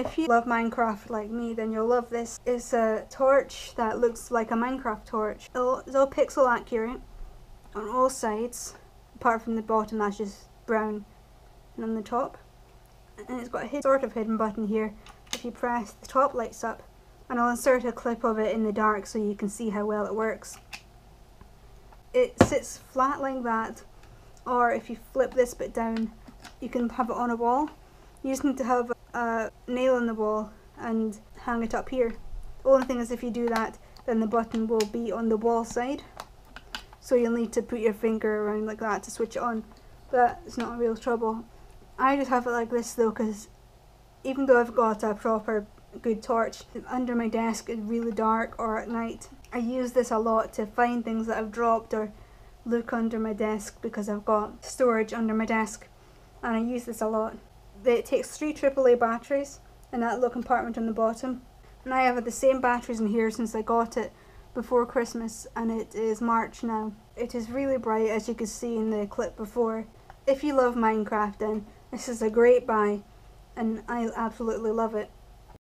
If you love Minecraft like me, then you'll love this. It's a torch that looks like a Minecraft torch. It's all pixel accurate on all sides, apart from the bottom that's just brown, and on the top. And it's got a sort of hidden button here. If you press, the top lights up. And I'll insert a clip of it in the dark so you can see how well it works. It sits flat like that, or if you flip this bit down, you can have it on a wall. You just need to have a nail in the wall and hang it up here. The only thing is if you do that then the button will be on the wall side. So you'll need to put your finger around like that to switch it on. But it's not a real trouble. I just have it like this though because even though I've got a proper good torch under my desk it's really dark or at night. I use this a lot to find things that I've dropped or look under my desk because I've got storage under my desk. And I use this a lot it takes three AAA batteries in that little compartment on the bottom. And I have had the same batteries in here since I got it before Christmas and it is March now. It is really bright as you can see in the clip before. If you love Minecraft then this is a great buy and I absolutely love it.